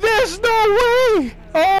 There's no way!